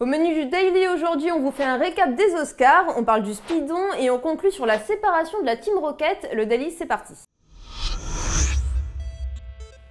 Au menu du Daily aujourd'hui, on vous fait un récap des Oscars, on parle du speedon et on conclut sur la séparation de la Team Rocket. Le Daily, c'est parti.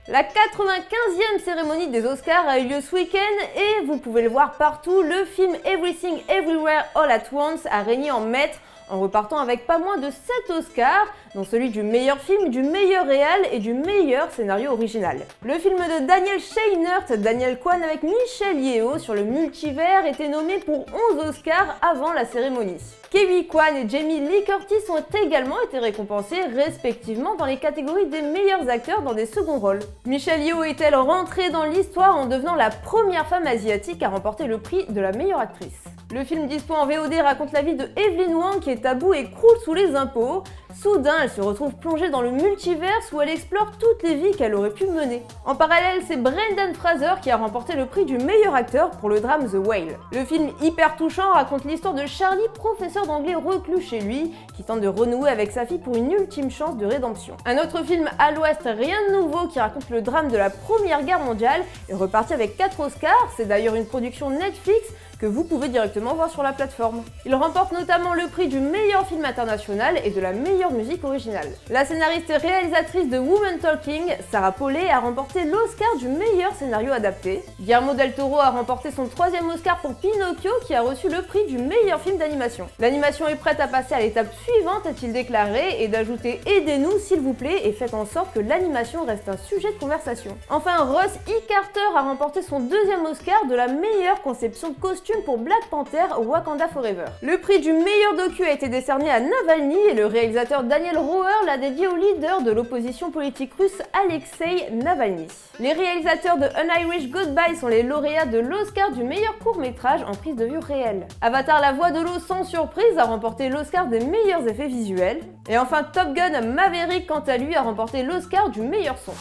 La 95e cérémonie des Oscars a eu lieu ce week-end et vous pouvez le voir partout, le film Everything Everywhere All at Once a régné en maître en repartant avec pas moins de 7 Oscars, dont celui du meilleur film, du meilleur réal et du meilleur scénario original. Le film de Daniel Scheinert, Daniel Kwan avec Michel Yeo sur le multivers était nommé pour 11 Oscars avant la cérémonie. Kevin Kwan et Jamie Lee Curtis ont également été récompensés respectivement dans les catégories des meilleurs acteurs dans des seconds rôles. Michelle Yeoh est-elle rentrée dans l'histoire en devenant la première femme asiatique à remporter le prix de la meilleure actrice? Le film dispo en VOD raconte la vie de Evelyn Wang qui est tabou et croule sous les impôts. Soudain, elle se retrouve plongée dans le multiverse où elle explore toutes les vies qu'elle aurait pu mener. En parallèle, c'est Brendan Fraser qui a remporté le prix du meilleur acteur pour le drame The Whale. Le film hyper touchant raconte l'histoire de Charlie, professeur d'anglais reclus chez lui, qui tente de renouer avec sa fille pour une ultime chance de rédemption. Un autre film à l'ouest, rien de nouveau, qui raconte le drame de la Première Guerre mondiale, est reparti avec 4 Oscars, c'est d'ailleurs une production Netflix que vous pouvez directement voir sur la plateforme. Il remporte notamment le prix du meilleur film international et de la meilleure musique originale. La scénariste et réalisatrice de Woman Talking, Sarah Paulet, a remporté l'Oscar du meilleur scénario adapté. Guillermo del Toro a remporté son troisième Oscar pour Pinocchio qui a reçu le prix du meilleur film d'animation. L'animation est prête à passer à l'étape suivante, a-t-il déclaré, et d'ajouter aidez-nous s'il vous plaît et faites en sorte que l'animation reste un sujet de conversation. Enfin, Ross E. Carter a remporté son deuxième Oscar de la meilleure conception costume pour Black Panther Wakanda Forever. Le prix du meilleur docu a été décerné à Navalny et le réalisateur Daniel Roher l'a dédié au leader de l'opposition politique russe Alexei Navalny. Les réalisateurs de An Irish Goodbye sont les lauréats de l'Oscar du meilleur court-métrage en prise de vue réelle. Avatar La Voix de l'eau sans surprise a remporté l'Oscar des meilleurs effets visuels. Et enfin Top Gun Maverick quant à lui a remporté l'Oscar du meilleur son.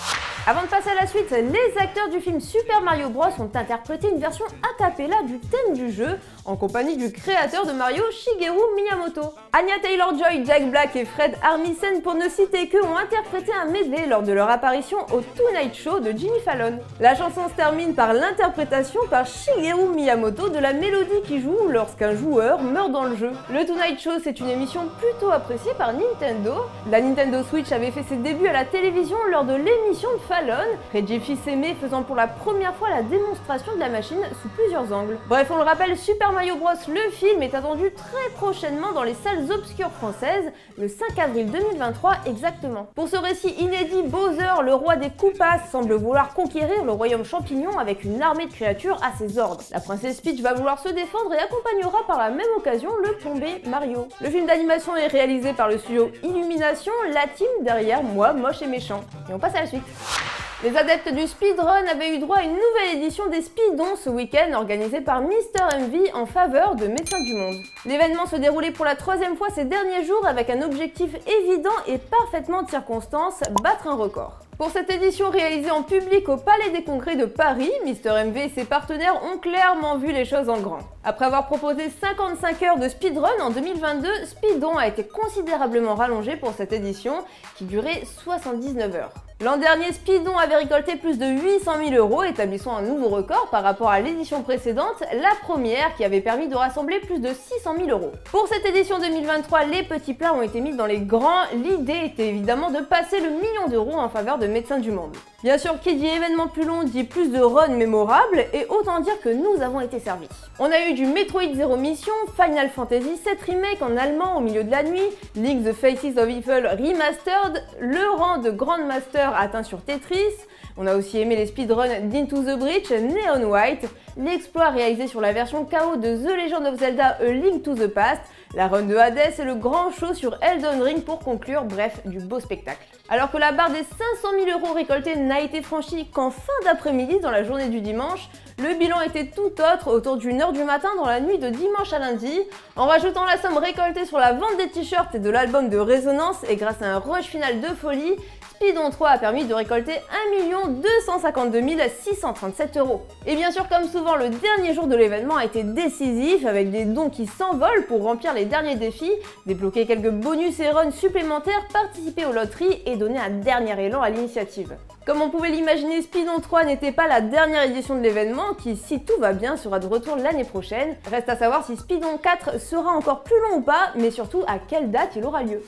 Avant de passer à la suite, les acteurs du film Super Mario Bros ont interprété une version a cappella du thème du jeu en compagnie du créateur de Mario, Shigeru Miyamoto. Anya Taylor-Joy, Jack Black et Fred Armisen, pour ne citer que, ont interprété un medley lors de leur apparition au Tonight Show de Jimmy Fallon. La chanson se termine par l'interprétation par Shigeru Miyamoto de la mélodie qui joue lorsqu'un joueur meurt dans le jeu. Le Tonight Show, c'est une émission plutôt appréciée par Nintendo. La Nintendo Switch avait fait ses débuts à la télévision lors de l'émission de Fallon, Reggie Fils-Aimé faisant pour la première fois la démonstration de la machine sous plusieurs angles. Bref, on le rappelle, Super Mario Bros, le film, est attendu très prochainement dans les salles obscures françaises, le 5 avril 2023 exactement. Pour ce récit inédit, Bowser, le roi des Koopas, semble vouloir conquérir le royaume champignon avec une armée de créatures à ses ordres. La princesse Peach va vouloir se défendre et accompagnera par la même occasion le plombé Mario. Le film d'animation est réalisé par le studio Illumination, la team derrière moi, moche et méchant. Et on passe à la suite. Les adeptes du speedrun avaient eu droit à une nouvelle édition des Speedons ce week-end organisée par Mister MV en faveur de Médecins du Monde. L'événement se déroulait pour la troisième fois ces derniers jours avec un objectif évident et parfaitement de circonstance, battre un record. Pour cette édition réalisée en public au Palais des Congrès de Paris, Mister MV et ses partenaires ont clairement vu les choses en grand. Après avoir proposé 55 heures de speedrun en 2022, Speedon a été considérablement rallongé pour cette édition qui durait 79 heures. L'an dernier, Speedon avait récolté plus de 800 000 euros, établissant un nouveau record par rapport à l'édition précédente, la première qui avait permis de rassembler plus de 600 000 euros. Pour cette édition 2023, les petits plats ont été mis dans les grands. L'idée était évidemment de passer le million d'euros en faveur de Médecins du Monde. Bien sûr, qui dit événement plus long dit plus de runs mémorables, et autant dire que nous avons été servis. On a eu du Metroid Zero Mission, Final Fantasy VII Remake en allemand au milieu de la nuit, Link the Faces of Evil Remastered, le rang de Grandmaster atteint sur Tetris, on a aussi aimé les speedruns d'Into the Breach, Neon White, l'exploit réalisé sur la version KO de The Legend of Zelda A Link to the Past, la run de Hades et le grand show sur Elden Ring pour conclure, bref, du beau spectacle. Alors que la barre des 500 000 euros récoltés n'a été franchie qu'en fin d'après-midi dans la journée du dimanche, le bilan était tout autre autour d'une heure du matin dans la nuit de dimanche à lundi. En rajoutant la somme récoltée sur la vente des t-shirts et de l'album de résonance et grâce à un rush final de folie, Speedon 3 a permis de récolter 1 252 637 euros. Et bien sûr, comme souvent, le dernier jour de l'événement a été décisif avec des dons qui s'envolent pour remplir les derniers défis, débloquer quelques bonus et runs supplémentaires, participer aux loteries et donner un dernier élan à l'initiative. Comme on pouvait l'imaginer, Speedon 3 n'était pas la dernière édition de l'événement qui, si tout va bien, sera de retour l'année prochaine. Reste à savoir si Speedon 4 sera encore plus long ou pas, mais surtout à quelle date il aura lieu.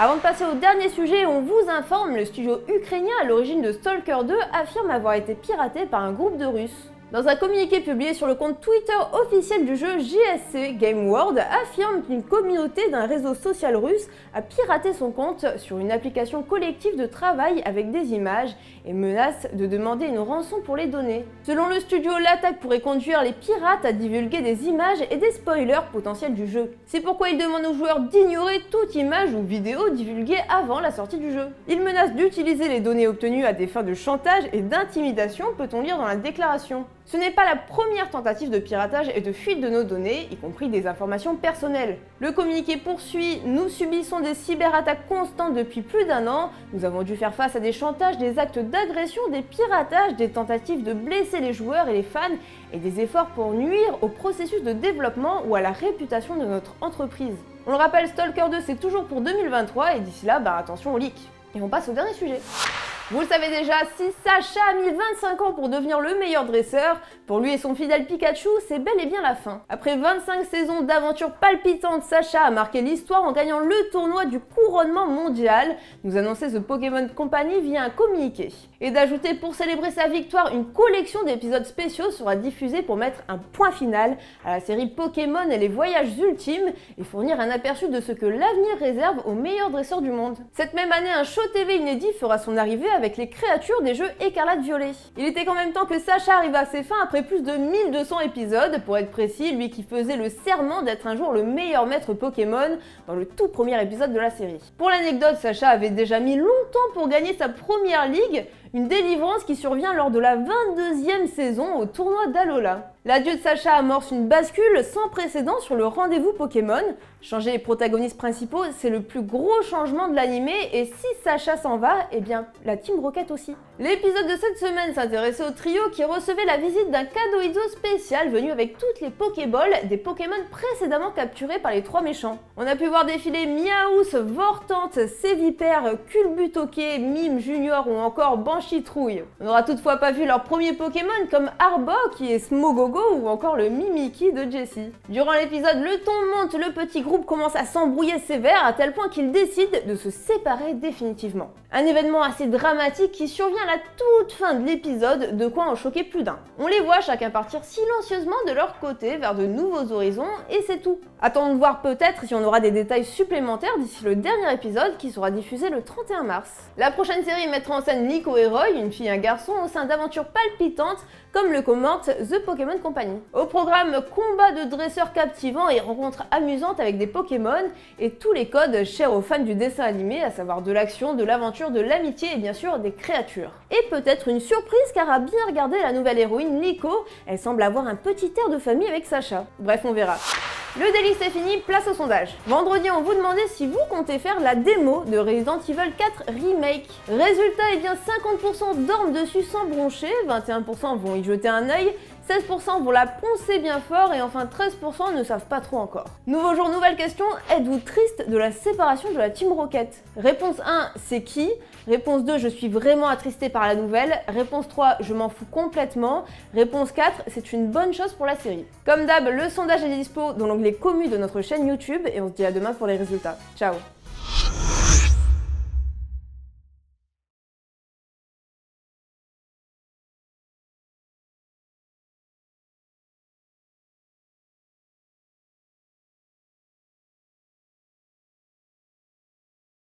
Avant de passer au dernier sujet, on vous informe, le studio ukrainien à l'origine de Stalker 2 affirme avoir été piraté par un groupe de Russes. Dans un communiqué publié sur le compte Twitter officiel du jeu JSC, Game World affirme qu'une communauté d'un réseau social russe a piraté son compte sur une application collective de travail avec des images et menace de demander une rançon pour les données. Selon le studio, l'attaque pourrait conduire les pirates à divulguer des images et des spoilers potentiels du jeu. C'est pourquoi il demande aux joueurs d'ignorer toute image ou vidéo divulguée avant la sortie du jeu. Il menace d'utiliser les données obtenues à des fins de chantage et d'intimidation, peut-on lire dans la déclaration. Ce n'est pas la première tentative de piratage et de fuite de nos données, y compris des informations personnelles. Le communiqué poursuit Nous subissons des cyberattaques constantes depuis plus d'un an. Nous avons dû faire face à des chantages, des actes d'agression, des piratages, des tentatives de blesser les joueurs et les fans et des efforts pour nuire au processus de développement ou à la réputation de notre entreprise. On le rappelle, Stalker 2 c'est toujours pour 2023 et d'ici là, bah attention au leak. Et on passe au dernier sujet. Vous le savez déjà, si Sacha a mis 25 ans pour devenir le meilleur dresseur, pour lui et son fidèle Pikachu, c'est bel et bien la fin. Après 25 saisons d'aventures palpitantes, Sacha a marqué l'histoire en gagnant le tournoi du couronnement mondial, nous annonçait The Pokémon Company via un communiqué. Et d'ajouter pour célébrer sa victoire, une collection d'épisodes spéciaux sera diffusée pour mettre un point final à la série Pokémon et les voyages ultimes et fournir un aperçu de ce que l'avenir réserve aux meilleurs dresseurs du monde. Cette même année, un show TV inédit fera son arrivée avec les créatures des jeux Écarlate Violet. Il était quand même temps que Sacha arrive à ses fins après plus de 1200 épisodes, pour être précis, lui qui faisait le serment d'être un jour le meilleur maître Pokémon dans le tout premier épisode de la série. Pour l'anecdote, Sacha avait déjà mis longtemps pour gagner sa première ligue, une délivrance qui survient lors de la 22e saison au tournoi d'Alola. L'adieu de Sacha amorce une bascule sans précédent sur le rendez-vous Pokémon. Changer les protagonistes principaux, c'est le plus gros changement de l'animé et si Sacha s'en va, eh bien la Team Rocket aussi. L'épisode de cette semaine s'intéressait au trio qui recevait la visite d'un cadeauizo spécial venu avec toutes les Pokéballs des Pokémon précédemment capturés par les trois méchants. On a pu voir défiler Miaous, Vortante, Sévipère, Culbutoke, Mime Junior ou encore Banshee Trouille. On n'aura toutefois pas vu leur premier Pokémon comme Arbok qui est Smogogo ou encore le Mimiki de Jessie. Durant l'épisode, le ton monte, le petit groupe commence à s'embrouiller sévère à tel point qu'ils décident de se séparer définitivement. Un événement assez dramatique qui survient à la toute fin de l'épisode, de quoi en choquer plus d'un. On les voit chacun partir silencieusement de leur côté vers de nouveaux horizons et c'est tout. Attendons de voir peut-être si on aura des détails supplémentaires d'ici le dernier épisode qui sera diffusé le 31 mars. La prochaine série mettra en scène Nico et Roy, une fille et un garçon, au sein d'aventures palpitantes comme le commente The Pokémon Company. Au programme, combat de dresseurs captivants et rencontres amusantes avec des Pokémon et tous les codes chers aux fans du dessin animé, à savoir de l'action, de l'aventure, de l'amitié et bien sûr des créatures. Et peut-être une surprise car à bien regarder la nouvelle héroïne Nico, elle semble avoir un petit air de famille avec Sacha. Bref, on verra. Le délit c'est fini, place au sondage. Vendredi, on vous demandait si vous comptez faire la démo de Resident Evil 4 Remake. Résultat, eh bien 50% dorment dessus sans broncher, 21% vont y jeter un œil, 16% vont la poncer bien fort et enfin 13% ne savent pas trop encore. Nouveau jour, nouvelle question, êtes-vous triste de la séparation de la Team Rocket? Réponse 1, c'est qui? Réponse 2, je suis vraiment attristé par la nouvelle. Réponse 3, je m'en fous complètement. Réponse 4, c'est une bonne chose pour la série. Comme d'hab, le sondage est dispo dans l'onglet commu de notre chaîne YouTube et on se dit à demain pour les résultats. Ciao